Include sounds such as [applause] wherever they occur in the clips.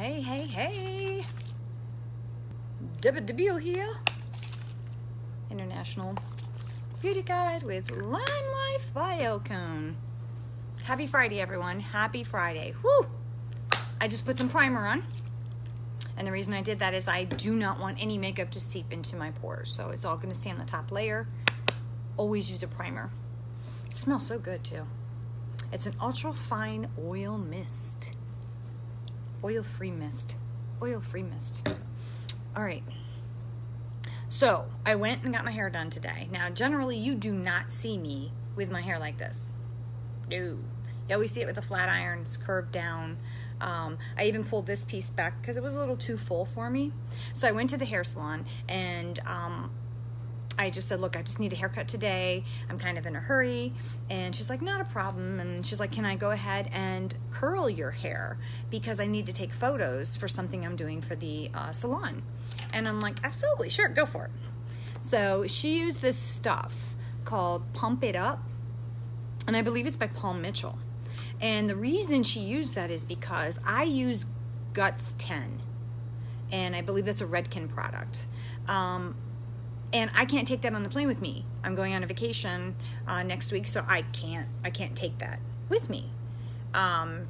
Hey, hey, hey. Deborah Dubiel here. International Beauty Guide with Lime Life by Alcone. Happy Friday, everyone. Happy Friday. Whoo! I just put some primer on. And the reason I did that is I do not want any makeup to seep into my pores. So it's all going to stay on the top layer. Always use a primer. It smells so good, too. It's an ultra fine oil mist. Oil free mist. Oil free mist. All right. So I went and got my hair done today. Now, generally, you do not see me with my hair like this. No. You always see it with a flat iron, it's curved down. Um, I even pulled this piece back because it was a little too full for me. So I went to the hair salon and um, I just said, Look, I just need a haircut today. I'm kind of in a hurry. And she's like, Not a problem. And she's like, Can I go ahead and curl your hair? Because I need to take photos for something I'm doing for the uh, salon. And I'm like, Absolutely, sure, go for it. So she used this stuff called Pump It Up. And I believe it's by Paul Mitchell. And the reason she used that is because I use Guts 10. And I believe that's a Redken product. Um, and I can't take that on the plane with me. I'm going on a vacation uh, next week, so I can't I can't take that with me. Um,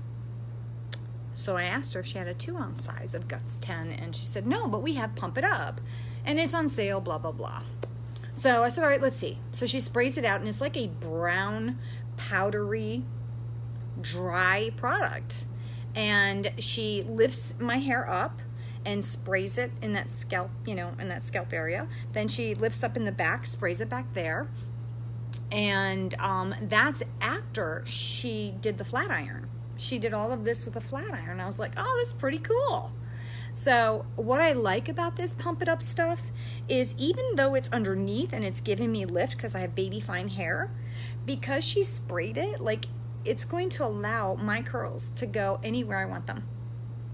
so I asked her if she had a two ounce size of Guts 10, and she said no, but we have Pump It Up, and it's on sale. Blah blah blah. So I said, all right, let's see. So she sprays it out, and it's like a brown, powdery, dry product, and she lifts my hair up and sprays it in that scalp, you know, in that scalp area. Then she lifts up in the back, sprays it back there. And um, that's after she did the flat iron. She did all of this with a flat iron. I was like, oh, that's pretty cool. So, what I like about this pump it up stuff is even though it's underneath and it's giving me lift because I have baby fine hair, because she sprayed it, like it's going to allow my curls to go anywhere I want them.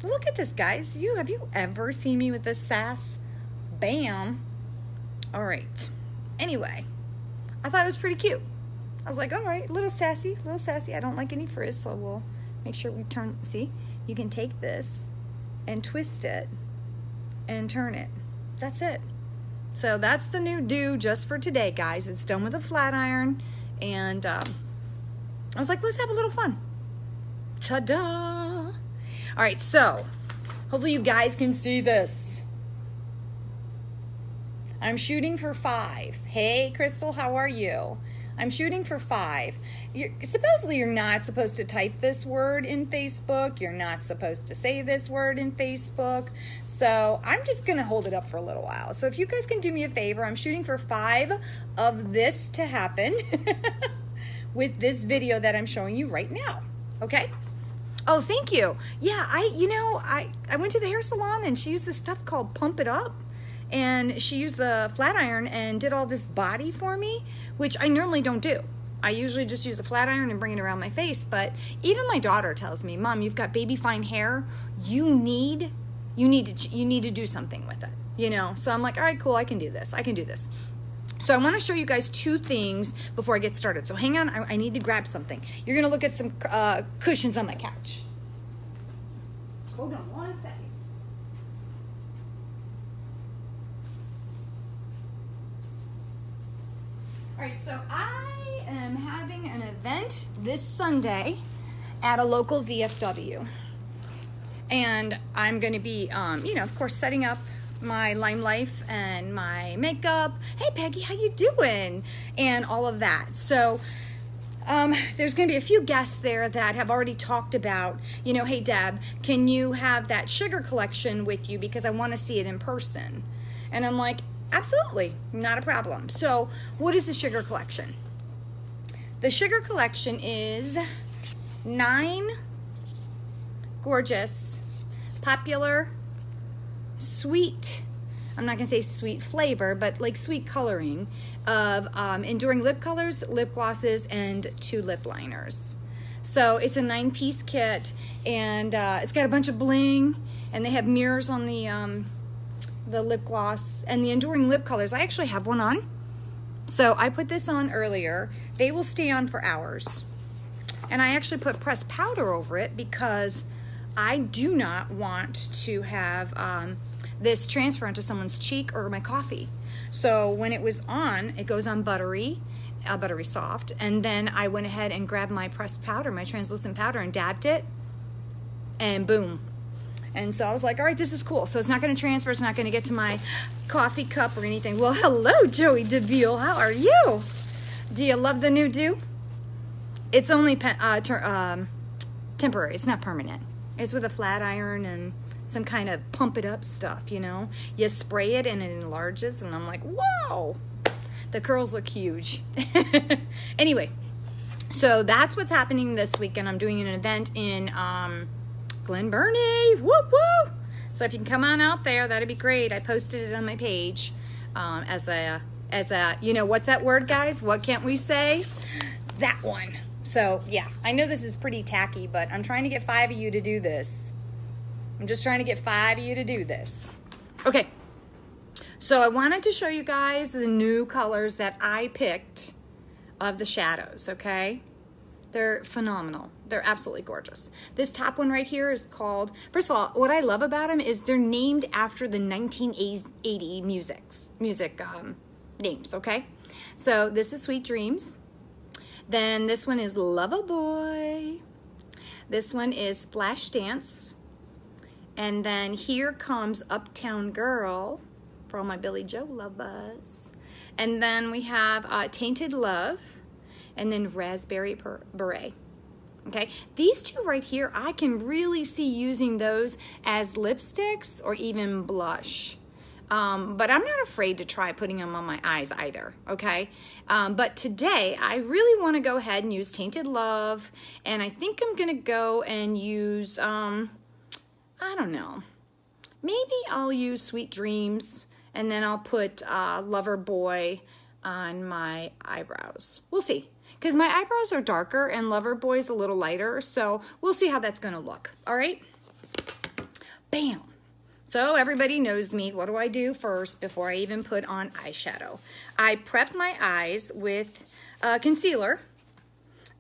Look at this, guys. You have you ever seen me with this sass? Bam. All right. Anyway, I thought it was pretty cute. I was like, all right, little sassy, little sassy. I don't like any frizz, so we'll make sure we turn. See, you can take this and twist it and turn it. That's it. So that's the new do just for today, guys. It's done with a flat iron, and um, I was like, let's have a little fun. Ta-da! All right, so hopefully you guys can see this. I'm shooting for five. Hey, Crystal, how are you? I'm shooting for five. You're, supposedly, you're not supposed to type this word in Facebook. You're not supposed to say this word in Facebook. So I'm just going to hold it up for a little while. So if you guys can do me a favor, I'm shooting for five of this to happen [laughs] with this video that I'm showing you right now. Okay? Oh, thank you. Yeah, I you know, I I went to the hair salon and she used this stuff called Pump It Up. And she used the flat iron and did all this body for me, which I normally don't do. I usually just use a flat iron and bring it around my face, but even my daughter tells me, "Mom, you've got baby fine hair. You need you need to you need to do something with it." You know? So I'm like, "All right, cool. I can do this. I can do this." So I want to show you guys two things before I get started. So hang on, I, I need to grab something. You're going to look at some uh, cushions on my couch. Hold on one second. All right, so I am having an event this Sunday at a local VFW. And I'm going to be, um, you know, of course, setting up my Lime Life and my makeup. Hey, Peggy, how you doing? And all of that. So um, there's going to be a few guests there that have already talked about, you know, hey, Deb, can you have that sugar collection with you because I want to see it in person? And I'm like, absolutely, not a problem. So, what is the sugar collection? The sugar collection is nine gorgeous, popular, sweet I'm not gonna say sweet flavor, but like sweet coloring of um, enduring lip colors, lip glosses, and two lip liners. So it's a nine piece kit and uh, it's got a bunch of bling and they have mirrors on the, um, the lip gloss and the enduring lip colors. I actually have one on. So I put this on earlier. They will stay on for hours. And I actually put pressed powder over it because I do not want to have um, this transfer onto someone's cheek or my coffee. So when it was on, it goes on buttery, uh, buttery soft, and then I went ahead and grabbed my pressed powder, my translucent powder, and dabbed it, and boom. And so I was like, all right, this is cool. So it's not going to transfer. It's not going to get to my coffee cup or anything. Well, hello, Joey DeVille. How are you? Do you love the new do? It's only uh, ter- um, temporary. It's not permanent. It's with a flat iron and some kind of pump it up stuff, you know? You spray it and it enlarges, and I'm like, whoa! The curls look huge. [laughs] anyway, so that's what's happening this weekend. I'm doing an event in um, Glen Burnie. Woo woo! So if you can come on out there, that'd be great. I posted it on my page um, as a as a you know what's that word, guys? What can't we say? That one. So yeah, I know this is pretty tacky, but I'm trying to get five of you to do this. I'm just trying to get five of you to do this. Okay. So I wanted to show you guys the new colors that I picked of the shadows, okay? They're phenomenal. They're absolutely gorgeous. This top one right here is called, first of all, what I love about them is they're named after the 1980 musics, music um, names, okay? So this is Sweet Dreams. Then this one is Lover Boy. This one is Flash Dance. And then here comes Uptown Girl for all my Billy Joel lovers. And then we have uh, Tainted Love and then Raspberry Beret. Okay, these two right here, I can really see using those as lipsticks or even blush. Um, but I'm not afraid to try putting them on my eyes either, okay? Um, but today, I really want to go ahead and use Tainted Love, and I think I'm going to go and use, um, I don't know. Maybe I'll use Sweet Dreams and then I'll put uh, Lover Boy on my eyebrows. We'll see. Because my eyebrows are darker and Lover Boy's a little lighter, so we'll see how that's going to look. All right? Bam. So everybody knows me. What do I do first before I even put on eyeshadow? I prep my eyes with uh, concealer.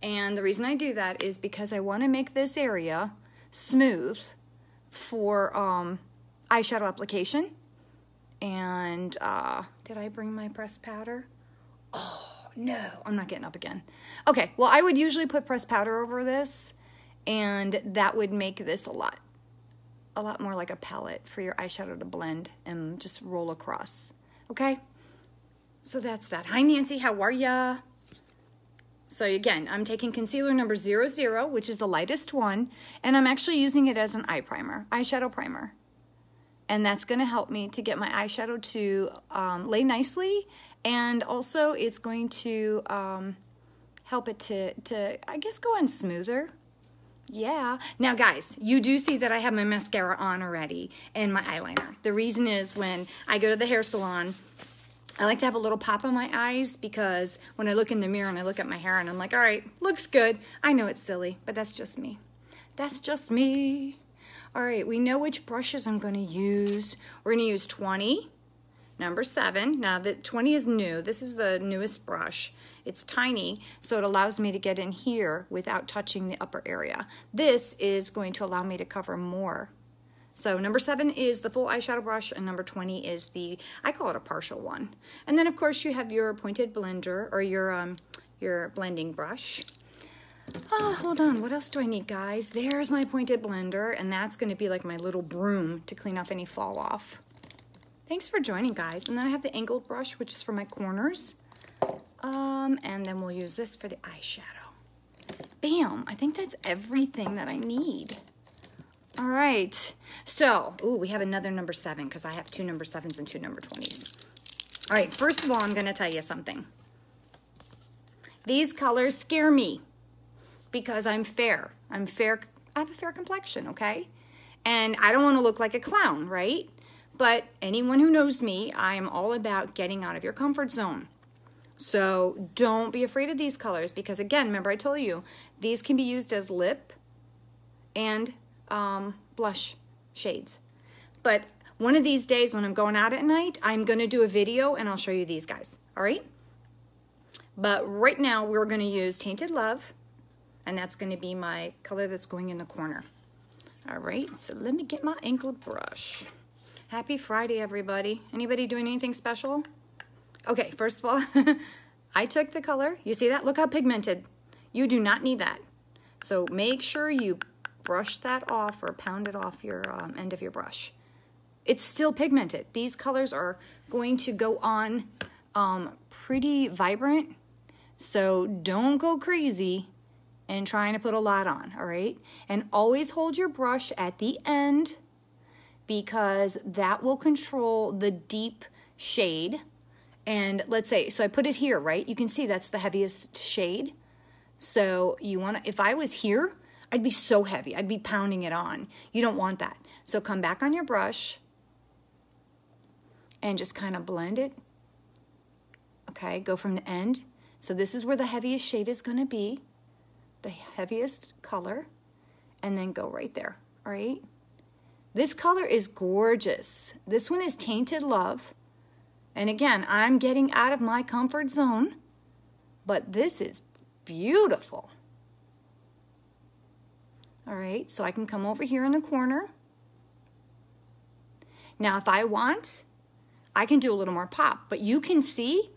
And the reason I do that is because I want to make this area smooth for um, eyeshadow application. And uh, did I bring my pressed powder? Oh, no, I'm not getting up again. Okay, well, I would usually put pressed powder over this, and that would make this a lot, a lot more like a palette for your eyeshadow to blend and just roll across. Okay? So that's that. Hi, Nancy, how are ya? So again, I'm taking concealer number 00, which is the lightest one, and I'm actually using it as an eye primer, eyeshadow primer. And that's going to help me to get my eyeshadow to um, lay nicely, and also it's going to um, help it to, to, I guess, go on smoother. Yeah. Now, guys, you do see that I have my mascara on already and my eyeliner. The reason is when I go to the hair salon, I like to have a little pop on my eyes because when I look in the mirror and I look at my hair and I'm like, all right, looks good. I know it's silly, but that's just me. That's just me. All right, we know which brushes I'm gonna use. We're gonna use 20, number seven. Now the 20 is new. This is the newest brush. It's tiny, so it allows me to get in here without touching the upper area. This is going to allow me to cover more so number seven is the full eyeshadow brush and number 20 is the, I call it a partial one. And then of course you have your pointed blender or your, um, your blending brush. Oh, hold on. What else do I need, guys? There's my pointed blender, and that's going to be like my little broom to clean off any fall off. Thanks for joining, guys. And then I have the angled brush, which is for my corners. Um, and then we'll use this for the eyeshadow. Bam! I think that's everything that I need. All right. So, ooh, we have another number seven because I have two number sevens and two number 20s. All right, first of all, I'm going to tell you something. These colors scare me because I'm fair. I'm fair. I have a fair complexion, okay? And I don't want to look like a clown, right? But anyone who knows me, I am all about getting out of your comfort zone. So don't be afraid of these colors because, again, remember I told you, these can be used as lip and um, blush shades. But one of these days when I'm going out at night, I'm going to do a video and I'll show you these guys. All right? But right now we're going to use Tainted Love and that's going to be my color that's going in the corner. All right, so let me get my angled brush. Happy Friday, everybody. Anybody doing anything special? Okay, first of all, [laughs] I took the color. You see that? Look how pigmented. You do not need that. So make sure you brush that off or pound it off your um, end of your brush. It's still pigmented. These colors are going to go on um, pretty vibrant. So don't go crazy and trying to put a lot on, all right? And always hold your brush at the end because that will control the deep shade. And let's say, so I put it here, right? You can see that's the heaviest shade. So you want to, if I was here, I'd be so heavy. I'd be pounding it on. You don't want that. So come back on your brush and just kind of blend it. Okay, go from the end. So this is where the heaviest shade is going to be the heaviest color and then go right there, all right? This color is gorgeous. This one is Tainted Love. And again, I'm getting out of my comfort zone, but this is beautiful. All right, so I can come over here in the corner. Now, if I want, I can do a little more pop, but you can see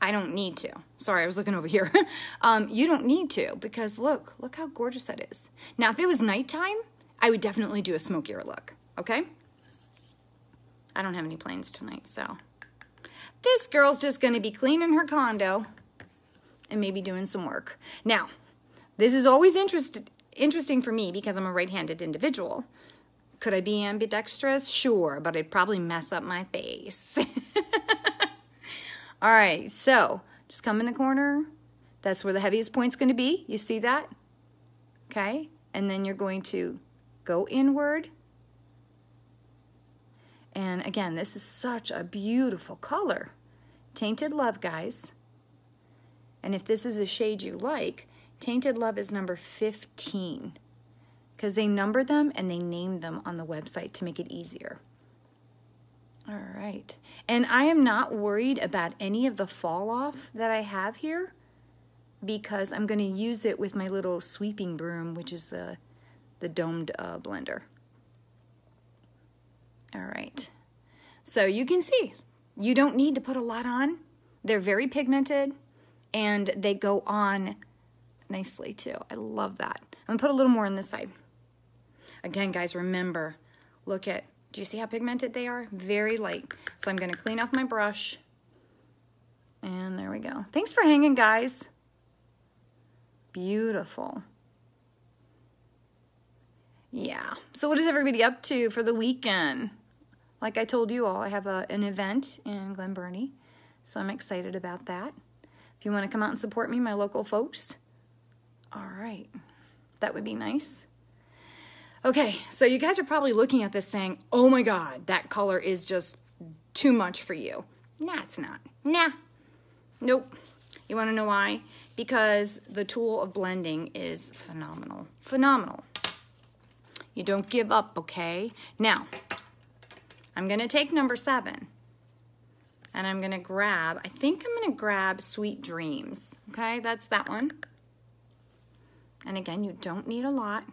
I don't need to. Sorry, I was looking over here. [laughs] um, you don't need to because look, look how gorgeous that is. Now, if it was nighttime, I would definitely do a smokier look, okay? I don't have any plans tonight, so. This girl's just gonna be cleaning her condo and maybe doing some work. Now, this is always interest, interesting for me because I'm a right-handed individual. Could I be ambidextrous? Sure, but I'd probably mess up my face. [laughs] All right, so just come in the corner. That's where the heaviest point's going to be. You see that? Okay, and then you're going to go inward. And again, this is such a beautiful color. Tainted Love, guys. And if this is a shade you like, Tainted Love is number 15 because they number them and they name them on the website to make it easier. All right. And I am not worried about any of the fall off that I have here because I'm going to use it with my little sweeping broom, which is the, the domed uh, blender. All right. So you can see, you don't need to put a lot on. They're very pigmented and they go on nicely too. I love that. I'm to put a little more on this side. Again, guys, remember, look at do you see how pigmented they are? Very light. So I'm to clean off my brush. And there we go. Thanks for hanging, guys. Beautiful. Yeah. So what is everybody up to for the weekend? Like I told you all, I have a, an event in Glen Burnie. So I'm excited about that. If you want to come out and support me, my local folks, all right. That would be nice. Okay, so you guys are probably looking at this saying, oh my God, that color is just too much for you. Nah, it's not. Nah. Nope. You wanna know why? Because the tool of blending is phenomenal. Phenomenal. You don't give up, okay? Now, I'm gonna take number seven and I'm gonna grab, I think I'm gonna grab Sweet Dreams, okay? That's that one. And again, you don't need a lot.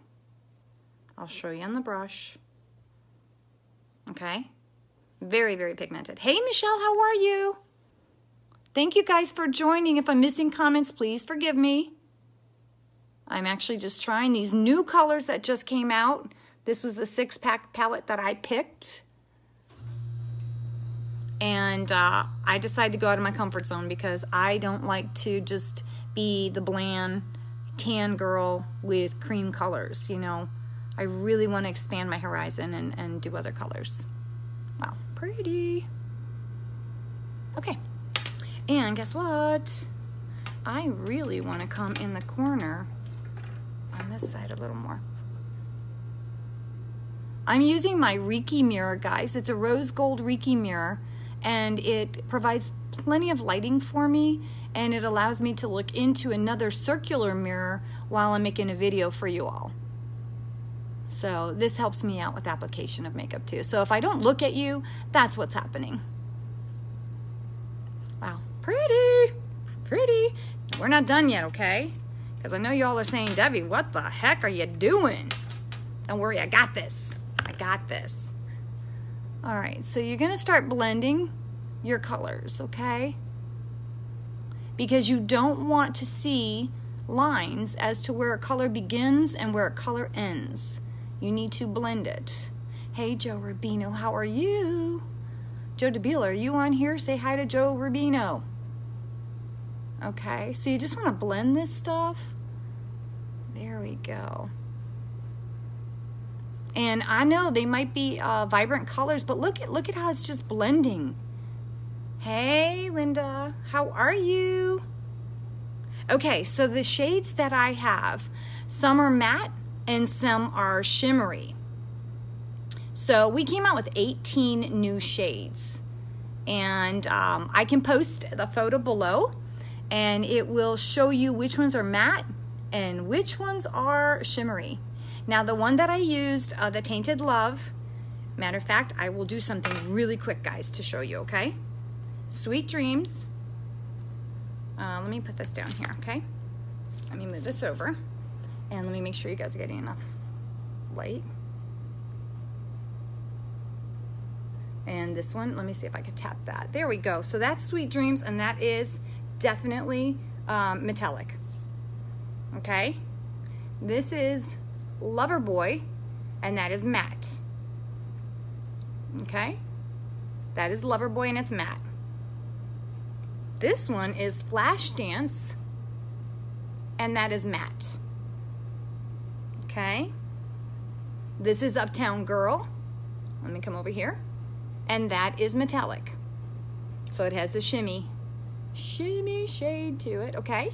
I'll show you on the brush. Okay? Very, very pigmented. Hey, Michelle, how are you? Thank you guys for joining. If I'm missing comments, please forgive me. I'm actually just trying these new colors that just came out. This was the six pack palette that I picked. And uh, I decided to go out of my comfort zone because I don't like to just be the bland tan girl with cream colors, you know. I really want to expand my horizon and, and do other colors. Wow, pretty. Okay, and guess what? I really want to come in the corner on this side a little more. I'm using my Reiki mirror, guys. It's a rose gold Reiki mirror, and it provides plenty of lighting for me, and it allows me to look into another circular mirror while I'm making a video for you all. So this helps me out with application of makeup too. So if I don't look at you, that's what's happening. Wow, pretty, pretty. We're not done yet, okay? Because I know y'all are saying, Debbie, what the heck are you doing? Don't worry, I got this. I got this. All right, so you're gonna start blending your colors, okay? Because you don't want to see lines as to where a color begins and where a color ends. You need to blend it. Hey, Joe Rubino, how are you? Joe Dubiel, are you on here? Say hi to Joe Rubino. Okay, so you just want to blend this stuff. There we go. And I know they might be uh, vibrant colors, but look at look at how it's just blending. Hey, Linda, how are you? Okay, so the shades that I have, some are matte and some are shimmery. So we came out with 18 new shades. And um, I can post the photo below and it will show you which ones are matte and which ones are shimmery. Now the one that I used, uh, the Tainted Love, matter of fact, I will do something really quick, guys, to show you, okay? Sweet Dreams. Uh, let me put this down here, okay? Let me move this over. And let me make sure you guys are getting enough light. And this one, let me see if I can tap that. There we go. So that's Sweet Dreams, and that is definitely um, metallic. Okay? This is Loverboy, and that is matte. Okay? That is Loverboy, and it's matte. This one is Flashdance, and that is matte. Okay? This is Uptown Girl. Let me come over here. And that is metallic. So it has the shimmy, shimmy shade to it, okay?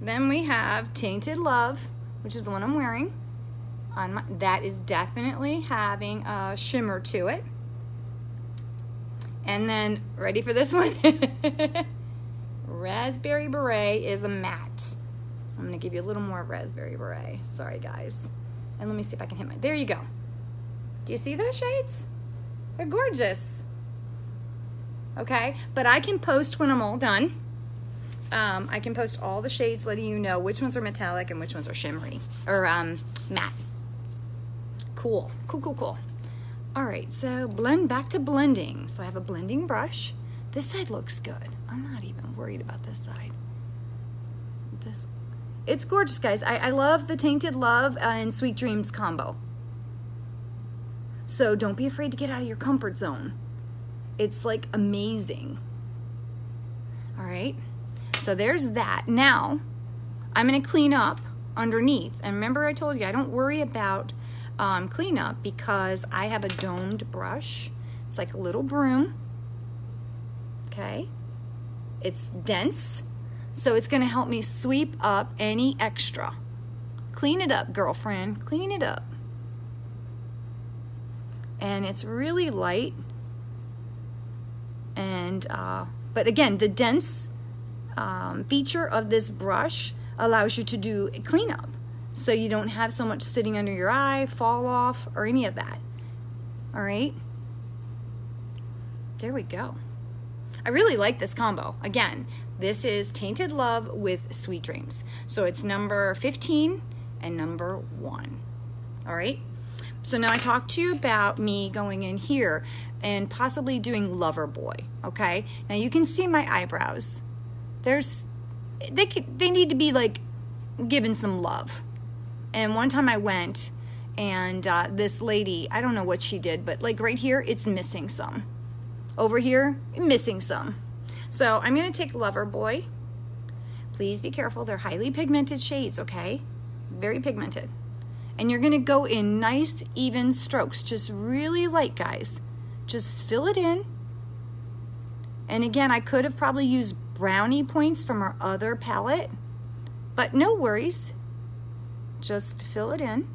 Then we have Tainted Love, which is the one I'm wearing on my, that is definitely having a shimmer to it. And then, ready for this one? [laughs] raspberry Beret is a matte. I'm gonna give you a little more Raspberry Beret. Sorry, guys. And let me see if I can hit my, there you go. Do you see those shades? They're gorgeous. Okay, but I can post when I'm all done. Um, I can post all the shades letting you know which ones are metallic and which ones are shimmery, or um, matte. Cool, cool, cool, cool. All right, so blend back to blending. So I have a blending brush. This side looks good. I'm not even worried about this side. This, it's gorgeous, guys. I, I love the Tainted Love and Sweet Dreams combo. So don't be afraid to get out of your comfort zone. It's like amazing. All right, so there's that. Now, I'm gonna clean up underneath. And remember I told you, I don't worry about um, cleanup because I have a domed brush. It's like a little broom. Okay. It's dense, so it's going to help me sweep up any extra. Clean it up, girlfriend. Clean it up. And it's really light. And, uh, but again, the dense um, feature of this brush allows you to do a cleanup so you don't have so much sitting under your eye, fall off, or any of that. All right? There we go. I really like this combo. Again, this is Tainted Love with Sweet Dreams. So it's number 15 and number 1. All right? So now I talked to you about me going in here and possibly doing Lover Boy, okay? Now you can see my eyebrows. There's they they need to be like given some love. And one time I went and uh, this lady, I don't know what she did, but like right here, it's missing some. Over here, missing some. So I'm gonna take Lover Boy. Please be careful, they're highly pigmented shades, okay? Very pigmented. And you're gonna go in nice, even strokes, just really light, guys. Just fill it in. And again, I could have probably used brownie points from our other palette, but no worries just fill it in.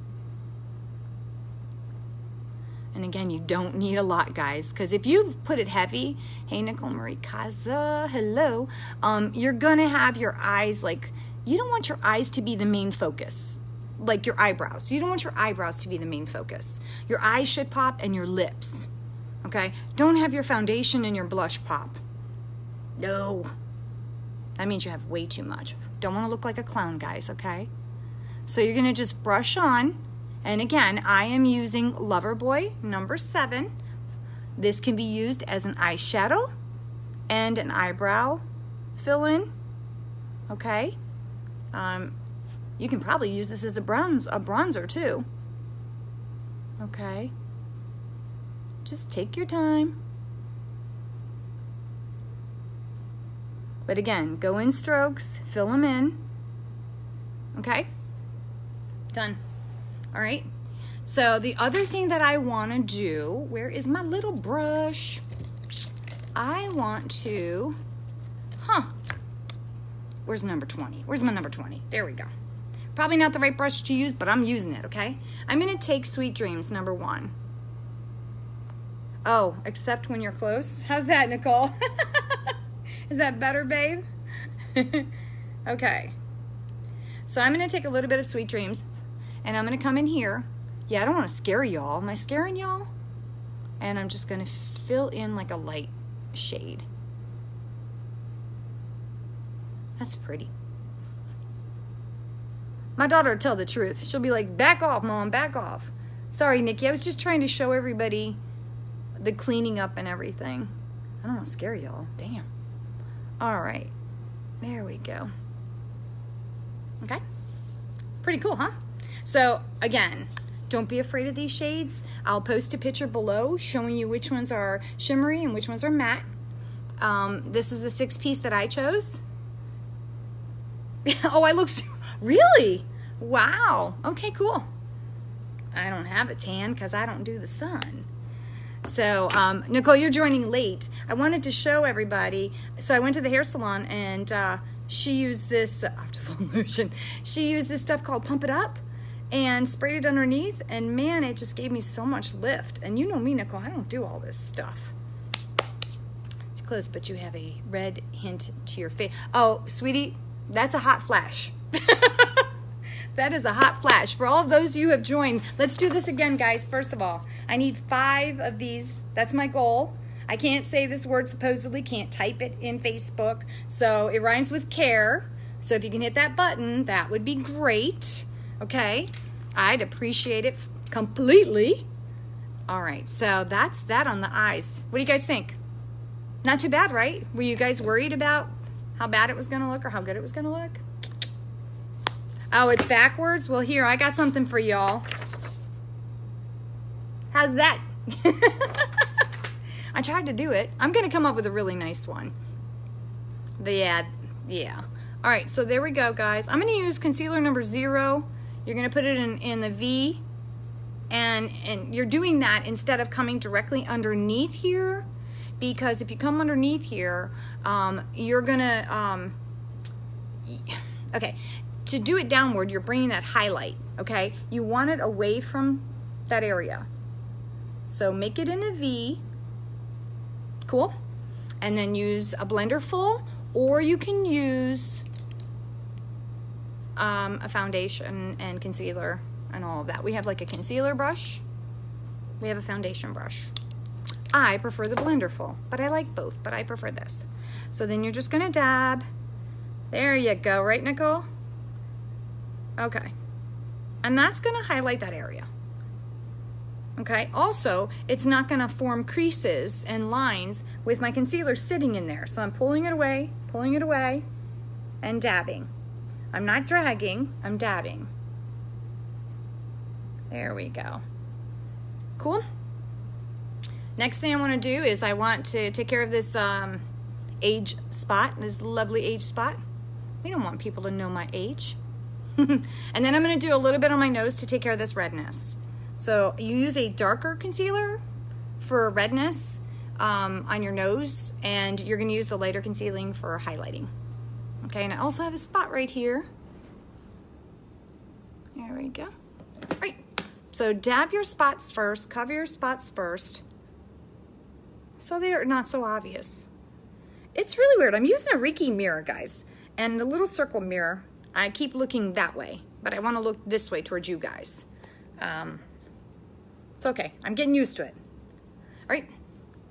And again, you don't need a lot, guys, because if you put it heavy, hey, Nicole Marie Kaza, hello, um, you're gonna have your eyes like, you don't want your eyes to be the main focus, like your eyebrows. You don't want your eyebrows to be the main focus. Your eyes should pop and your lips, okay? Don't have your foundation and your blush pop. No. That means you have way too much. Don't wanna look like a clown, guys, okay? So you're gonna just brush on And again, I am using Loverboy number seven. This can be used as an eyeshadow and an eyebrow fill-in, okay? Um, you can probably use this as a, bronze, a bronzer too, okay? Just take your time. But again, go in strokes, fill them in, okay? Done. All right. So the other thing that I want to do, where is my little brush? I want to, huh, where's number 20? Where's my number 20? There we go. Probably not the right brush to use, but I'm using it, okay? I'm to take Sweet Dreams, number one. Oh, except when you're close. How's that, Nicole? [laughs] is that better, babe? [laughs] okay. So I'm to take a little bit of Sweet Dreams, and I'm going to come in here. Yeah, I don't want to scare y'all. Am I scaring y'all? And I'm just going to fill in like a light shade. That's pretty. My daughter tell the truth. She'll be like, back off, mom, back off. Sorry, Nikki. I was just trying to show everybody the cleaning up and everything. I don't want to scare y'all. Damn. All right. There we go. Okay. Pretty cool, huh? So again, don't be afraid of these shades. I'll post a picture below showing you which ones are shimmery and which ones are matte. Um, this is the six piece that I chose. [laughs] oh, I look, so, really? Wow. Okay, cool. I don't have a tan because I don't do the sun. So, um, Nicole, you're joining late. I wanted to show everybody. So I went to the hair salon and uh, she used this uh, [laughs] optical illusion. She used this stuff called Pump It Up and sprayed it underneath and man it just gave me so much lift. And you know me Nicole I don't do all this stuff. It's close but you have a red hint to your face. Oh sweetie that's a hot flash. [laughs] That is a hot flash. For all of those you have joined let's do this again guys. First of all I need five of these. That's my goal. I can't say this word supposedly can't type it in Facebook. So it rhymes with care. So if you can hit that button that would be great Okay, I'd appreciate it completely. All right, so that's that on the eyes. What do you guys think? Not too bad, right? Were you guys worried about how bad it was gonna look or how good it was gonna look? Oh, it's backwards? Well, here, I got something for y'all. How's that? [laughs] I tried to do it. I'm gonna come up with a really nice one. But yeah, yeah. All right, so there we go, guys. I'm gonna use concealer number zero. You're going to put it in, in the V and, and you're doing that instead of coming directly underneath here because if you come underneath here, um, you're going to, um, okay, to do it downward, you're bringing that highlight, okay? You want it away from that area. So make it in a V, cool? And then use a blender full, or you can use um, a foundation and concealer and all of that. We have like a concealer brush. We have a foundation brush. I prefer the blender full, but I like both, but I prefer this. So then you're just gonna dab. There you go, right Nicole? Okay. And that's gonna highlight that area. Okay, also, it's not gonna form creases and lines with my concealer sitting in there. So I'm pulling it away, pulling it away, and dabbing. I'm not dragging, I'm dabbing. There we go. Cool. Next thing I want to do is I want to take care of this um, age spot, this lovely age spot. We don't want people to know my age. [laughs] and then I'm going to do a little bit on my nose to take care of this redness. So you use a darker concealer for redness um, on your nose, and you're going to use the lighter concealing for highlighting. Okay, and I also have a spot right here. There we go. Right. So dab your spots first, cover your spots first, so they're not so obvious. It's really weird. I'm using a Reiki mirror, guys, and the little circle mirror, I keep looking that way, but I want to look this way towards you guys. Um, it's okay. I'm getting used to it. All right.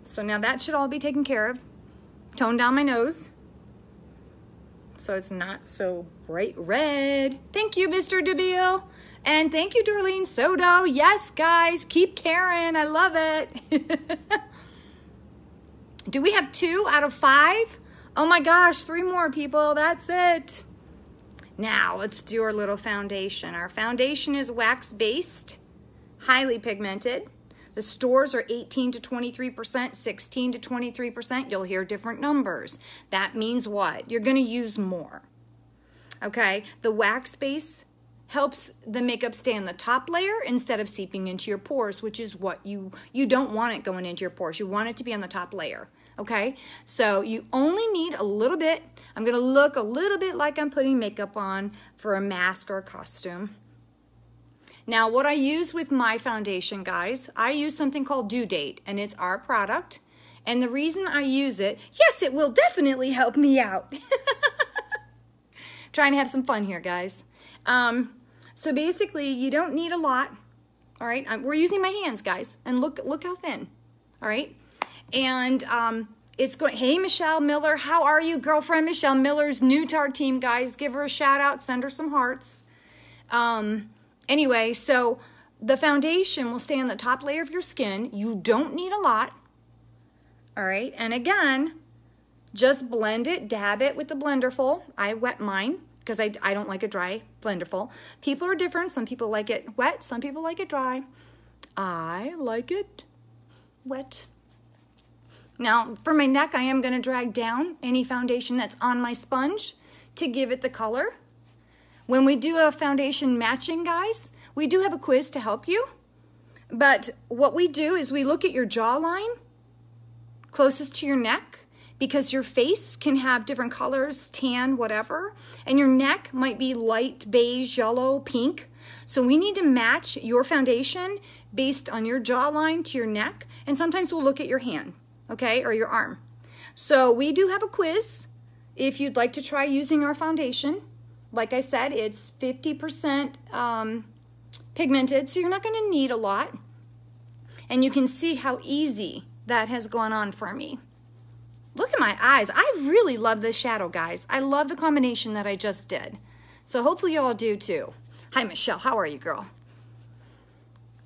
So now that should all be taken care of. Tone down my nose. So it's not so bright red. Thank you, Mr. Dubiel. And thank you, Darlene Soto. Yes, guys, keep caring. I love it. [laughs] Do we have two out of five? Oh my gosh, three more people. That's it. Now let's do our little foundation. Our foundation is wax based, highly pigmented. The stores are 18 to 23%, 16 to 23%. You'll hear different numbers. That means what? You're going to use more. Okay, the wax base helps the makeup stay on the top layer instead of seeping into your pores, which is what you you don't want it going into your pores. You want it to be on the top layer. Okay? So you only need a little bit. I'm going to look a little bit like I'm putting makeup on for a mask or a costume. Now, what I use with my foundation, guys, I use something called Due Date, and it's our product. And the reason I use it, yes, it will definitely help me out. [laughs] Trying to have some fun here, guys. Um, so basically, you don't need a lot. All right, we're using my hands, guys, and look look how thin. All right, and um, it's going. Hey, Michelle Miller, how are you, girlfriend? Michelle Miller's new to our team, guys. Give her a shout out. Send her some hearts. Um, Anyway, so the foundation will stay on the top layer of your skin. You don't need a lot. All right, and again, just blend it, dab it with the blenderful. I wet mine because I, I don't like a dry blenderful. People are different. Some people like it wet, some people like it dry. I like it wet. Now, for my neck, I am going to drag down any foundation that's on my sponge to give it the color. When we do a foundation matching, guys, we do have a quiz to help you. But what we do is we look at your jawline closest to your neck because your face can have different colors, tan, whatever, and your neck might be light beige, yellow, pink. So we need to match your foundation based on your jawline to your neck, and sometimes we'll look at your hand, okay, or your arm. So we do have a quiz if you'd like to try using our foundation. Like I said, it's 50% um, pigmented, so you're not going to need a lot. And you can see how easy that has gone on for me. Look at my eyes. I really love this shadow, guys. I love the combination that I just did. So hopefully you all do too. Hi, Michelle. How are you, girl?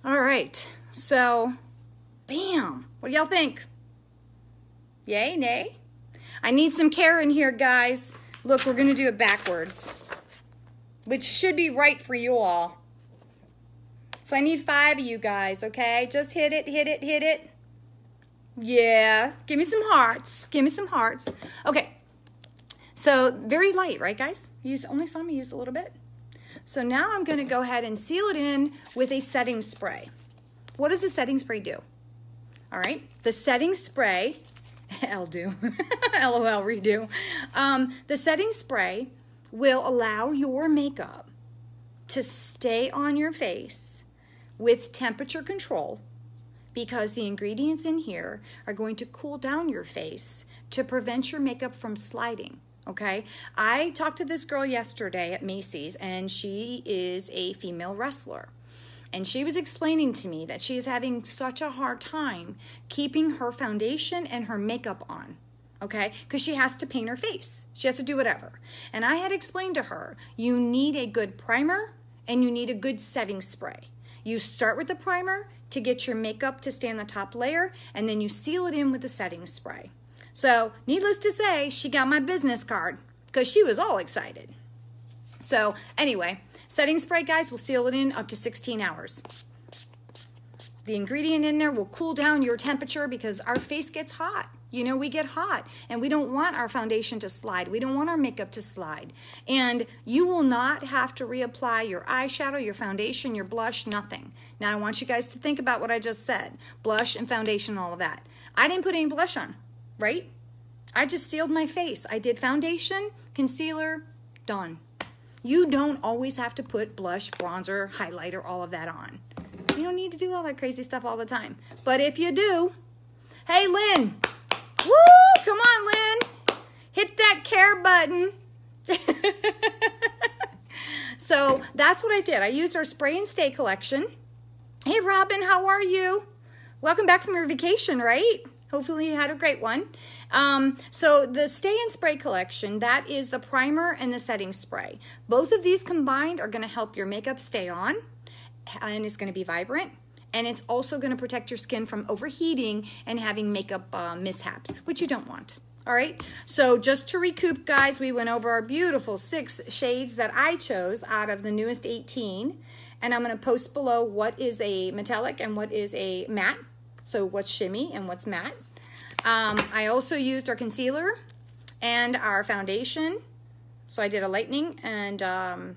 All right. So, bam. What do y'all think? Yay, nay? I need some care in here, guys. Look, we're going to do it backwards, which should be right for you all. So I need five of you guys, okay? Just hit it, hit it, hit it. Yeah, give me some hearts. Give me some hearts. Okay, so very light, right, guys? You only saw me use a little bit. So now I'm going to go ahead and seal it in with a setting spray. What does the setting spray do? All right, the setting spray [laughs] I'll do. [laughs] LOL redo. Um, the setting spray will allow your makeup to stay on your face with temperature control because the ingredients in here are going to cool down your face to prevent your makeup from sliding. Okay, I talked to this girl yesterday at Macy's, and she is a female wrestler. And she was explaining to me that she is having such a hard time keeping her foundation and her makeup on. Okay, because she has to paint her face. She has to do whatever. And I had explained to her you need a good primer and you need a good setting spray. You start with the primer to get your makeup to stay on the top layer, and then you seal it in with the setting spray. So, needless to say, she got my business card because she was all excited. So, anyway, Setting spray, guys, will seal it in up to 16 hours. The ingredient in there will cool down your temperature because our face gets hot. You know, we get hot and we don't want our foundation to slide. We don't want our makeup to slide. And you will not have to reapply your eyeshadow, your foundation, your blush, nothing. Now, I want you guys to think about what I just said blush and foundation, all of that. I didn't put any blush on, right? I just sealed my face. I did foundation, concealer, done. You don't always have to put blush, bronzer, highlighter, all of that on. You don't need to do all that crazy stuff all the time. But if you do, hey, Lynn, woo, come on, Lynn, hit that care button. [laughs] so that's what I did. I used our spray and stay collection. Hey, Robin, how are you? Welcome back from your vacation, right? Hopefully you had a great one. Um, so the Stay and Spray collection, that is the primer and the setting spray. Both of these combined are gonna help your makeup stay on and it's gonna be vibrant. And it's also gonna protect your skin from overheating and having makeup uh, mishaps, which you don't want. All right, so just to recoup, guys, we went over our beautiful six shades that I chose out of the newest 18. And I'm gonna post below what is a metallic and what is a matte so what's shimmy and what's matte. Um, I also used our concealer and our foundation. So I did a lightening and, um,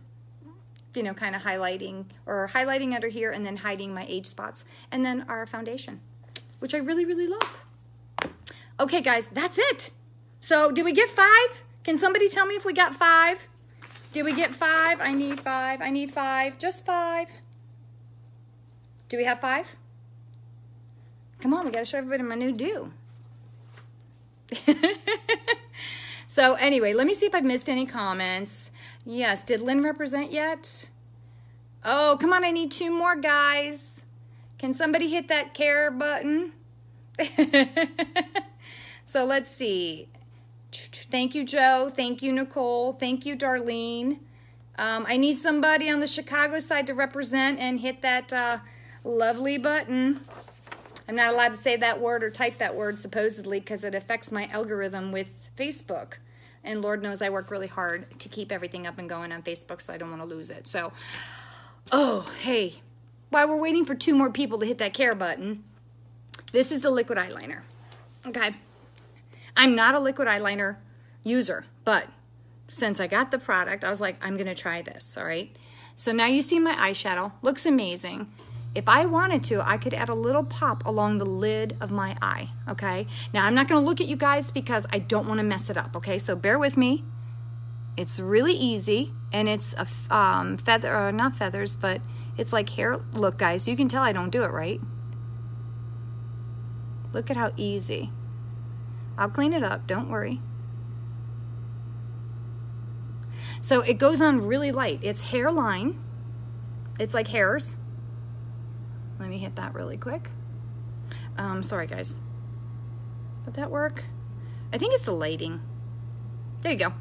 you know, kind of highlighting or highlighting under here and then hiding my age spots. And then our foundation, which I really, really love. Okay, guys, that's it. So did we get five? Can somebody tell me if we got five? Did we get five? I need five. I need five. Just five. Do we have five? Come on, we got to show everybody my new do. [laughs] so anyway, let me see if I've missed any comments. Yes, did Lynn represent yet? Oh, come on, I need two more guys. Can somebody hit that care button? [laughs] so let's see. Thank you, Joe. Thank you, Nicole. Thank you, Darlene. Um, I need somebody on the Chicago side to represent and hit that uh, lovely button. I'm not allowed to say that word or type that word supposedly because it affects my algorithm with Facebook. And Lord knows I work really hard to keep everything up and going on Facebook, so I don't want to lose it. So, oh, hey, while we're waiting for two more people to hit that care button, this is the liquid eyeliner. Okay. I'm not a liquid eyeliner user, but since I got the product, I was like, I'm going to try this. All right. So now you see my eyeshadow. Looks amazing. If I wanted to, I could add a little pop along the lid of my eye, okay? Now, I'm not gonna look at you guys because I don't wanna mess it up, okay? So bear with me. It's really easy, and it's a um, feather, or not feathers, but it's like hair. Look, guys, you can tell I don't do it right. Look at how easy. I'll clean it up, don't worry. So it goes on really light. It's hairline. It's like hairs. Let me hit that really quick. Um, sorry, guys. Did that work? I think it's the lighting. There you go.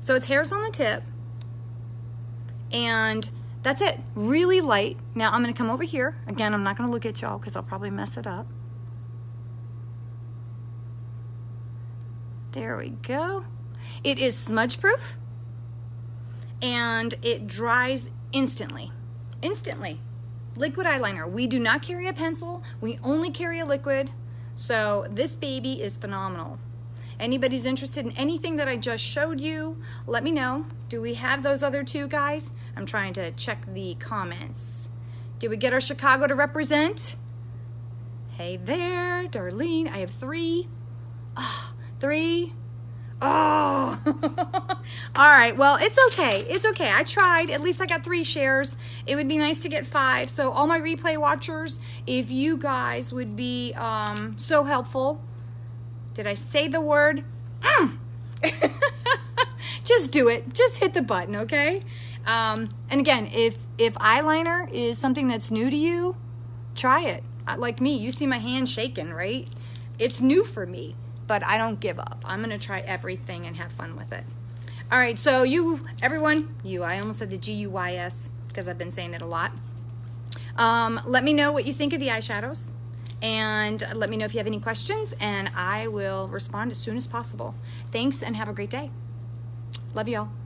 So it's hairs on the tip. And that's it. Really light. Now I'm going to come over here. Again, I'm not going to look at y'all because I'll probably mess it up. There we go. It is smudge proof and it dries instantly. Instantly liquid eyeliner. We do not carry a pencil. We only carry a liquid. So this baby is phenomenal. Anybody's interested in anything that I just showed you, let me know. Do we have those other two guys? I'm trying to check the comments. Did we get our Chicago to represent? Hey there, Darlene. I have three. Oh, three. Oh, [laughs] all right. Well, it's okay. It's okay. I tried. At least I got three shares. It would be nice to get five. So, all my replay watchers, if you guys would be um, so helpful. Did I say the word? Mm. [laughs] Just do it. Just hit the button, okay? Um, and again, if if eyeliner is something that's new to you, try it. Like me, you see my hand shaking, right? It's new for me but I don't give up. I'm going to try everything and have fun with it. All right, so you, everyone, you, I almost said the G U Y S because I've been saying it a lot. Um, let me know what you think of the eyeshadows and let me know if you have any questions and I will respond as soon as possible. Thanks and have a great day. Love you all.